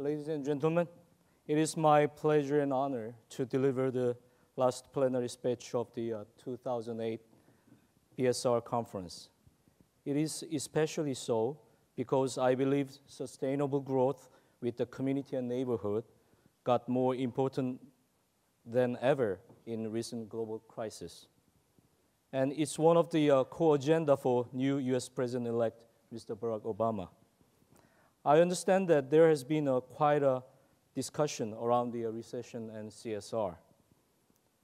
ladies and gentlemen, it is my pleasure and honor to deliver the last plenary speech of the uh, 2008 BSR conference. It is especially so because I believe sustainable growth with the community and neighborhood got more important than ever in recent global crisis. And it's one of the uh, core agenda for new US President-elect Mr. Barack Obama. I understand that there has been a, quite a discussion around the uh, recession and CSR.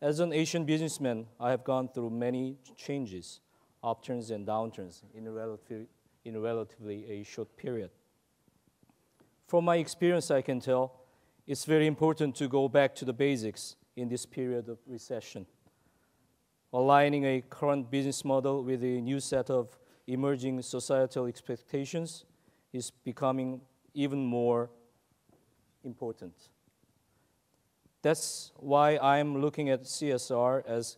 As an Asian businessman, I have gone through many changes, upturns and downturns in a relatively, in relatively a short period. From my experience, I can tell it's very important to go back to the basics in this period of recession. Aligning a current business model with a new set of emerging societal expectations is becoming even more important. That's why I'm looking at CSR as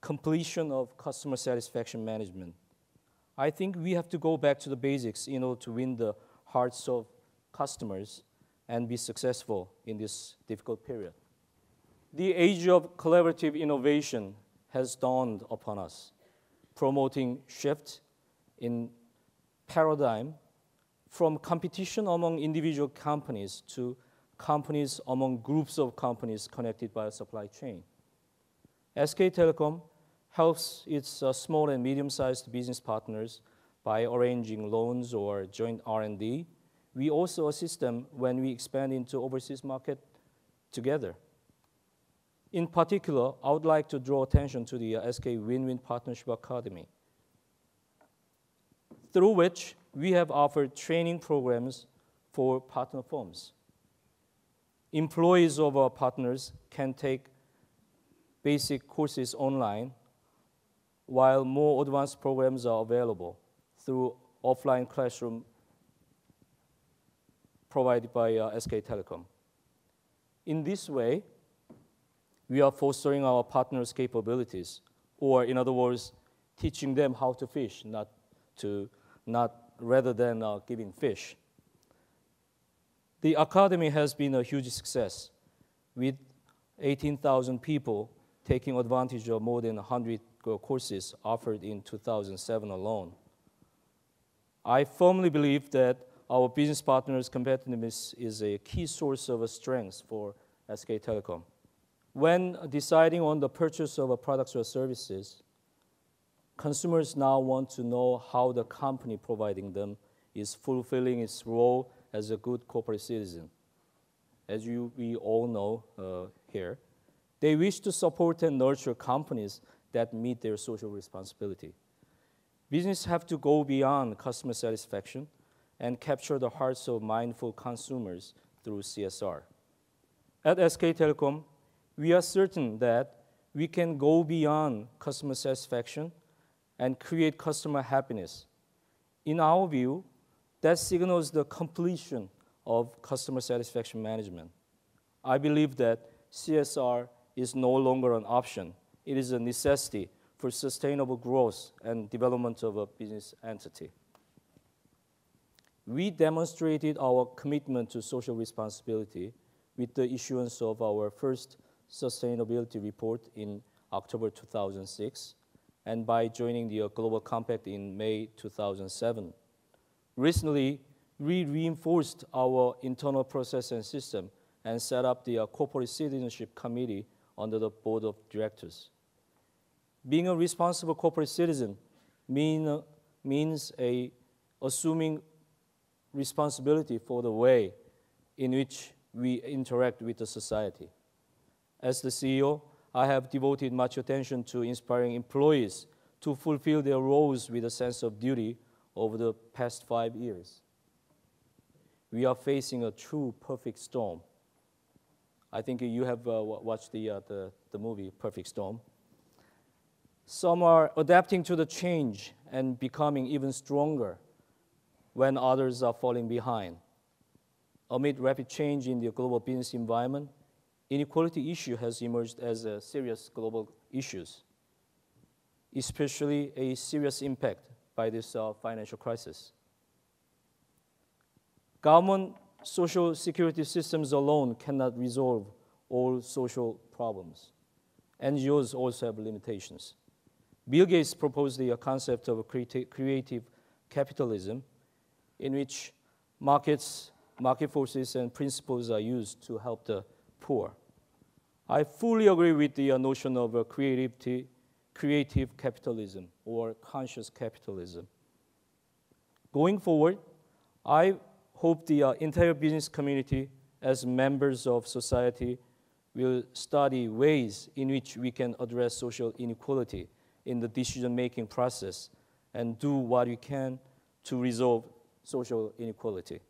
completion of customer satisfaction management. I think we have to go back to the basics in order to win the hearts of customers and be successful in this difficult period. The age of collaborative innovation has dawned upon us, promoting shift in paradigm from competition among individual companies to companies among groups of companies connected by a supply chain. SK Telecom helps its uh, small and medium-sized business partners by arranging loans or joint R&D. We also assist them when we expand into overseas market together. In particular, I would like to draw attention to the uh, SK Win-Win Partnership Academy, through which we have offered training programs for partner firms. Employees of our partners can take basic courses online, while more advanced programs are available through offline classroom provided by uh, SK Telecom. In this way, we are fostering our partners' capabilities, or in other words, teaching them how to fish, not to not rather than uh, giving fish. The academy has been a huge success, with 18,000 people taking advantage of more than 100 courses offered in 2007 alone. I firmly believe that our business partners' competitiveness is a key source of strength for SK Telecom. When deciding on the purchase of products or services, consumers now want to know how the company providing them is fulfilling its role as a good corporate citizen. As you, we all know uh, here, they wish to support and nurture companies that meet their social responsibility. Businesses have to go beyond customer satisfaction and capture the hearts of mindful consumers through CSR. At SK Telecom, we are certain that we can go beyond customer satisfaction and create customer happiness. In our view, that signals the completion of customer satisfaction management. I believe that CSR is no longer an option. It is a necessity for sustainable growth and development of a business entity. We demonstrated our commitment to social responsibility with the issuance of our first sustainability report in October 2006 and by joining the uh, Global Compact in May 2007. Recently, we reinforced our internal process and system and set up the uh, Corporate Citizenship Committee under the Board of Directors. Being a responsible corporate citizen mean, uh, means a assuming responsibility for the way in which we interact with the society. As the CEO, I have devoted much attention to inspiring employees to fulfill their roles with a sense of duty over the past five years. We are facing a true perfect storm. I think you have uh, watched the, uh, the, the movie Perfect Storm. Some are adapting to the change and becoming even stronger when others are falling behind. Amid rapid change in the global business environment, inequality issue has emerged as a serious global issue, especially a serious impact by this uh, financial crisis. Government social security systems alone cannot resolve all social problems. NGOs also have limitations. Bill Gates proposed the concept of creative capitalism, in which markets, market forces, and principles are used to help the poor. I fully agree with the notion of creativity, creative capitalism or conscious capitalism. Going forward, I hope the uh, entire business community, as members of society, will study ways in which we can address social inequality in the decision-making process and do what we can to resolve social inequality.